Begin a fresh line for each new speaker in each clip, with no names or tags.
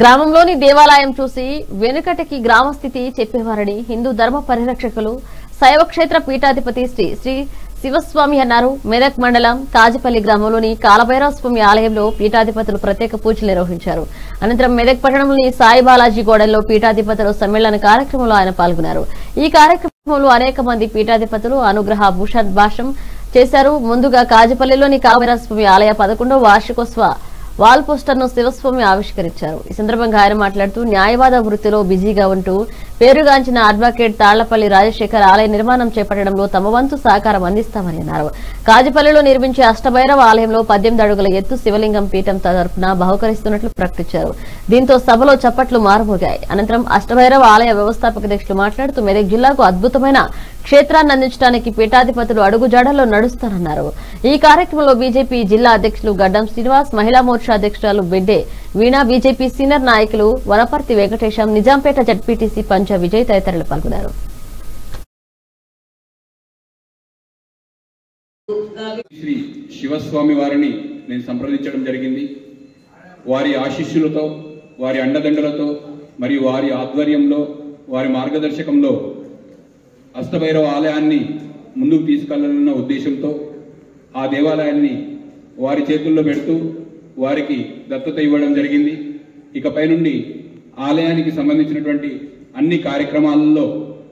గ్రామంలోని దేవాలయం చూసి వెనుకటికి గ్రామ స్థితి చెప్పేవారని హిందూ ధర్మ పరిరక్షకులు శైవక్షేత్ర పీఠాధిపతి శ్రీ శ్రీ శివస్వామి అన్నారు. మెదక్ మండలం కాజపల్లి గ్రామంలోని కాలభైరవ స్వామి ఆలయంలో పీఠాధిపతులు ప్రత్యేక పూజలు నిర్వహించారు. అనంతరం మెదక్ పట్టణంలోని సాయి బాలాజీ గోడల్లో పీఠాధిపతులు సమ్మేళన కార్యక్రమంలో ఆయన పాల్గొన్నారు. ఈ కార్యక్రమంలో అనేక మంది పీఠాధిపతులు అనుగ్రహ భూషణ్ భాషం చేశారు. ముందుగా కాజపల్లిలోని కాలభైరవ స్వామి ఆలయ పదకొండో వార్షికోత్సవ వాల్ పోస్టర్ను శివస్వామి ఆవిష్కరించారు. ఈ సందర్భంగా ఆయన మాట్లాడుతూ న్యాయవాద వృత్తిలో బిజీగా ఉంటూ పేరుగాంచిన అడ్వకేట్ తాళ్ళపల్లి రాజశేఖర్ ఆలయ నిర్మాణం చేపట్టడంలో తమ వంతు సహకారం అందిస్తామని అన్నారు కాజపల్లిలో నిర్మించే అష్టభైరవ ఆలయంలో పద్దెనిమిది అడుగుల ఎత్తు శివలింగం పీఠం తరపున బహుకరిస్తున్నట్లు ప్రకటించారు. దీంతో సభలో చప్పట్లు మారుమోగాయి. అనంతరం అష్టభైరవ ఆలయ వ్యవస్థాపక అధ్యక్షులు మాట్లాడుతూ మెదక్ జిల్లాకు అద్భుతమైన క్షేత్రాన్ని అందించడానికి పీఠాధిపతులు అడుగుజాడల్లో నడుస్తారన్నారు ఈ కార్యక్రమంలో బీజేపీ జిల్లా అధ్యక్షులు గడ్డం శ్రీనివాస్ మహిళా మోర్చా అధ్యక్షురాలు బెడ్డే వీణా బీజేపీ సీనియర్ నాయకులు వనపర్తి వెంకటేశం నిజాంపేట జడ్పీటీసీ పంచ విజయ్ తదితరులు పాల్గొన్నారు.
శ్రీ శివస్వామి వారిని నేను సంప్రదించడం జరిగింది. వారి ఆశీస్సులతో వారి అండదండలతో మరియు వారి ఆధ్వర్యంలో వారి మార్గదర్శకంలో అష్టభైరవ ఆలయాన్ని ముందుకు తీసుకెళ్ళాలన్న ఉద్దేశంతో ఆ దేవాలయాన్ని వారి చేతుల్లో పెడుతూ వారికి దత్తత ఇవ్వడం జరిగింది. ఇకపై నుండి ఆలయానికి సంబంధించినటువంటి అన్ని కార్యక్రమాలలో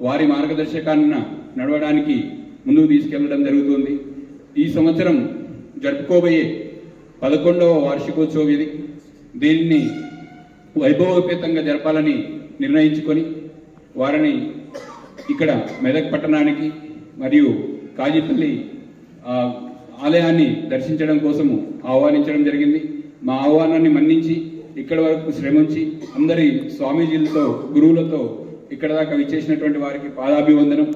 వారి మార్గదర్శకాన్న నడవడానికి ముందుకు తీసుకెళ్ళడం జరుగుతుంది. ఈ సంవత్సరం జరుపుకోబోయే పదకొండవ వార్షికోత్సవం ఇది దీన్ని వైభవోపేతంగా జరపాలని నిర్ణయించుకొని వారిని ఇక్కడ మెదక్ పట్టణానికి మరియు కాజీపల్లి ఆలయాన్ని దర్శించడం కోసము ఆహ్వానించడం జరిగింది. మా ఆహ్వానాన్ని మన్నించి ఇక్కడ వరకు శ్రమించి అందరి స్వామీజీలతో గురువులతో ఇక్కడ దాకా విచ్చేసినటువంటి వారికి పాదాభివందనం.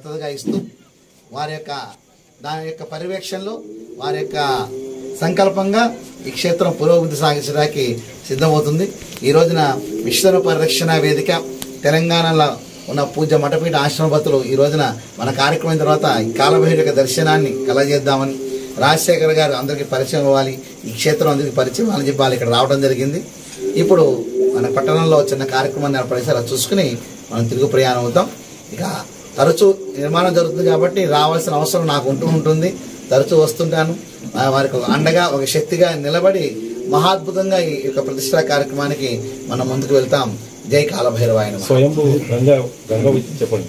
దత్తతగా ఇస్తూ వారి యొక్క దాని యొక్క పర్యవేక్షణలో వారి యొక్క సంకల్పంగా ఈ క్షేత్రం పురోగతి సాగించడానికి సిద్ధమవుతుంది. ఈ రోజున విశ్వ పరిరక్షణ వేదిక తెలంగాణలో ఉన్న పూజ మఠపీఠ ఆశ్రమపతులు ఈ రోజున మన కార్యక్రమం తర్వాత ఈ కాలభైరు యొక్క దర్శనాన్ని కలగజేద్దామని రాజశేఖర్ గారు అందరికీ పరిచయం అవ్వాలి. ఈ క్షేత్రం అందరికీ పరిచయం అని చెప్పాలి. ఇక్కడ రావడం జరిగింది. ఇప్పుడు మన పట్టణంలో చిన్న కార్యక్రమాన్ని ఏర్పడేసి చూసుకుని మనం తిరుగు ప్రయాణం అవుతాం. ఇక తరచూ నిర్మాణం జరుగుతుంది కాబట్టి రావాల్సిన అవసరం నాకు ఉంటూ ఉంటుంది. తరచూ వస్తుంటాను. వారికి ఒక అండగా ఒక శక్తిగా నిలబడి మహాద్భుతంగా ఈ యొక్క ప్రతిష్టా కార్యక్రమానికి మనం ముందుకు వెళ్తాం. జై కాలభైరవాయన
స్వయంభూ గంగా గంగా విద్య చెప్పండి.